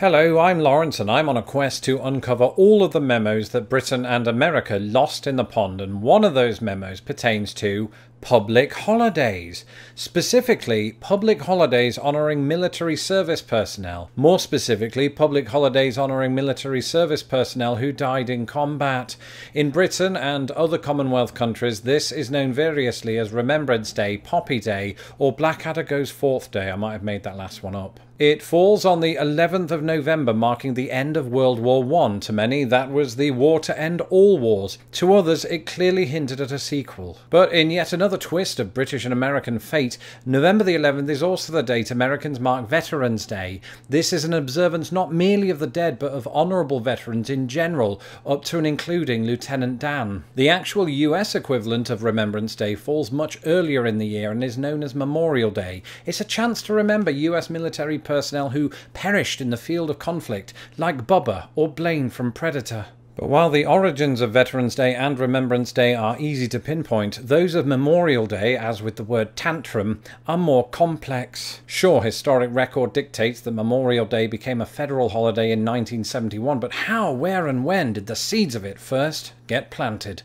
Hello, I'm Laurence and I'm on a quest to uncover all of the memos that Britain and America lost in the pond, and one of those memos pertains to public holidays. Specifically, public holidays honouring military service personnel. More specifically, public holidays honouring military service personnel who died in combat. In Britain and other Commonwealth countries, this is known variously as Remembrance Day, Poppy Day, or Blackadder Goes Forth Day. I might have made that last one up. It falls on the 11th of November, marking the end of World War I. To many, that was the war to end all wars. To others, it clearly hinted at a sequel. But in yet another twist of British and American fate, November the 11th is also the date Americans mark Veterans Day. This is an observance not merely of the dead, but of honourable veterans in general, up to and including Lieutenant Dan. The actual US equivalent of Remembrance Day falls much earlier in the year and is known as Memorial Day. It's a chance to remember US military personnel who perished in the field of conflict, like Bubba or Blaine from Predator. But while the origins of Veterans Day and Remembrance Day are easy to pinpoint, those of Memorial Day, as with the word tantrum, are more complex. Sure, historic record dictates that Memorial Day became a federal holiday in 1971, but how, where, and when did the seeds of it first get planted?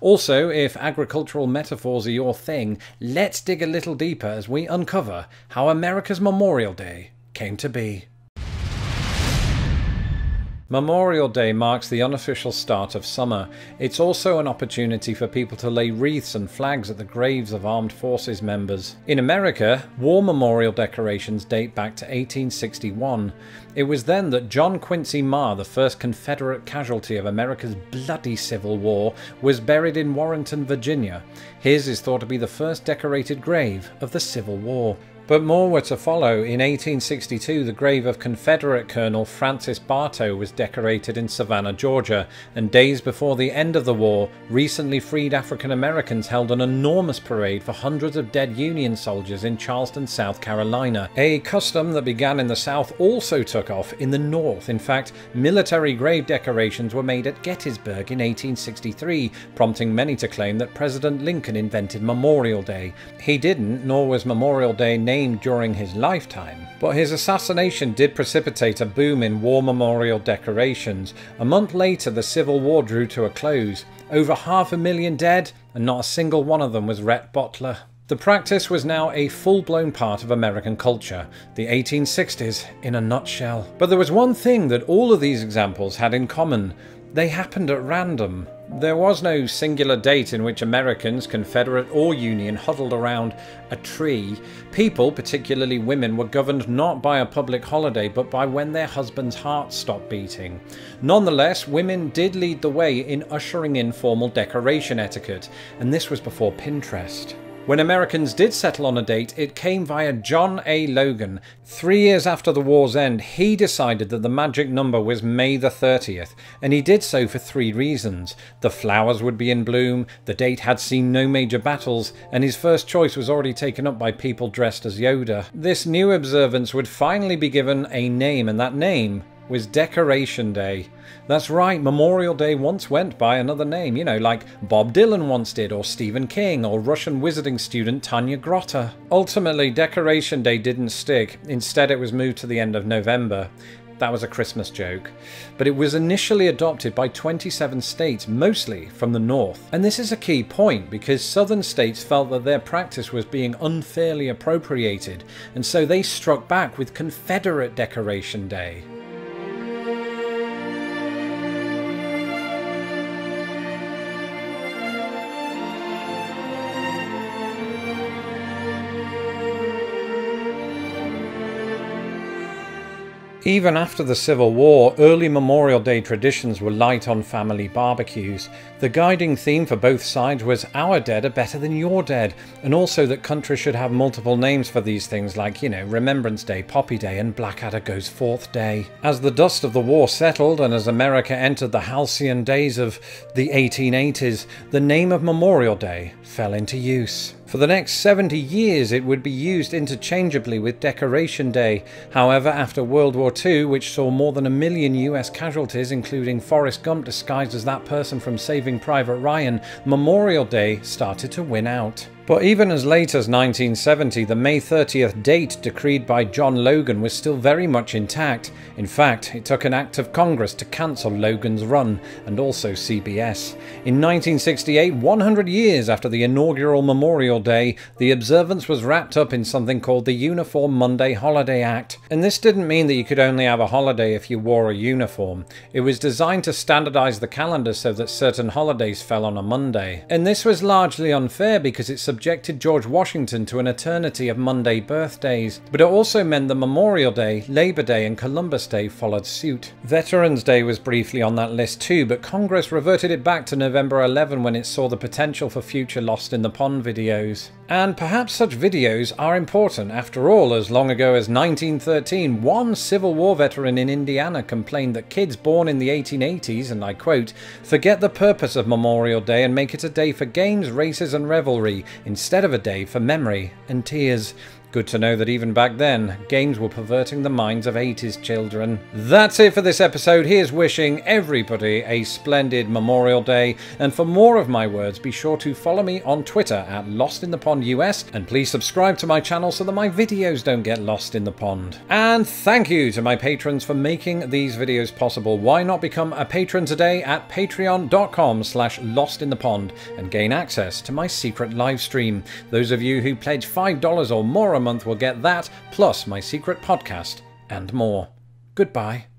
Also, if agricultural metaphors are your thing, let's dig a little deeper as we uncover how America's Memorial Day came to be. Memorial Day marks the unofficial start of summer. It's also an opportunity for people to lay wreaths and flags at the graves of armed forces members. In America, war memorial decorations date back to 1861. It was then that John Quincy Marr, the first Confederate casualty of America's bloody Civil War, was buried in Warrenton, Virginia. His is thought to be the first decorated grave of the Civil War. But more were to follow. In 1862, the grave of Confederate Colonel Francis Bartow was decorated in Savannah, Georgia, and days before the end of the war, recently freed African Americans held an enormous parade for hundreds of dead Union soldiers in Charleston, South Carolina. A custom that began in the South also took off in the North. In fact, military grave decorations were made at Gettysburg in 1863, prompting many to claim that President Lincoln invented Memorial Day. He didn't, nor was Memorial Day named named during his lifetime, but his assassination did precipitate a boom in war memorial decorations. A month later, the Civil War drew to a close. Over half a million dead, and not a single one of them was Rhett Butler. The practice was now a full blown part of American culture, the 1860s in a nutshell. But there was one thing that all of these examples had in common they happened at random. There was no singular date in which Americans, Confederate or Union, huddled around a tree. People, particularly women, were governed not by a public holiday but by when their husband's hearts stopped beating. Nonetheless, women did lead the way in ushering in formal decoration etiquette, and this was before Pinterest. When Americans did settle on a date, it came via John A. Logan. Three years after the war's end, he decided that the magic number was May the 30th, and he did so for three reasons. The flowers would be in bloom, the date had seen no major battles, and his first choice was already taken up by people dressed as Yoda. This new observance would finally be given a name, and that name was Decoration Day. That's right, Memorial Day once went by another name, you know, like Bob Dylan once did, or Stephen King, or Russian wizarding student Tanya Grotter. Ultimately, Decoration Day didn't stick, instead, it was moved to the end of November. That was a Christmas joke. But it was initially adopted by 27 states, mostly from the north. And this is a key point because southern states felt that their practice was being unfairly appropriated, and so they struck back with Confederate Decoration Day. Even after the Civil War, early Memorial Day traditions were light on family barbecues. The guiding theme for both sides was our dead are better than your dead, and also that countries should have multiple names for these things like, you know, Remembrance Day, Poppy Day, and Blackadder Goes Forth Day. As the dust of the war settled and as America entered the halcyon days of the 1880s, the name of Memorial Day fell into use. For the next 70 years, it would be used interchangeably with Decoration Day. However, after World War II, which saw more than a million US casualties, including Forrest Gump disguised as that person from Saving Private Ryan, Memorial Day started to win out. But even as late as 1970, the May 30th date decreed by John Logan was still very much intact. In fact, it took an act of Congress to cancel Logan's run, and also CBS. In 1968, 100 years after the inaugural Memorial Day, the observance was wrapped up in something called the Uniform Monday Holiday Act. And this didn't mean that you could only have a holiday if you wore a uniform. It was designed to standardize the calendar so that certain holidays fell on a Monday. And this was largely unfair because it subjected George Washington to an eternity of Monday birthdays, but it also meant that Memorial Day, Labor Day, and Columbus Day followed suit. Veterans Day was briefly on that list too, but Congress reverted it back to November 11 when it saw the potential for future Lost in the Pond videos. And perhaps such videos are important. After all, as long ago as 1913, one Civil War veteran in Indiana complained that kids born in the 1880s, and I quote, forget the purpose of Memorial Day and make it a day for games, races, and revelry instead of a day for memory and tears. Good to know that even back then, games were perverting the minds of 80s children. That's it for this episode. Here's wishing everybody a splendid Memorial Day. And for more of my words, be sure to follow me on Twitter at Lost in the Pond US. And please subscribe to my channel so that my videos don't get lost in the pond. And thank you to my patrons for making these videos possible. Why not become a patron today at patreon.com slash lost in the pond and gain access to my secret live stream. Those of you who pledge $5 or more a month will get that, plus my secret podcast, and more. Goodbye.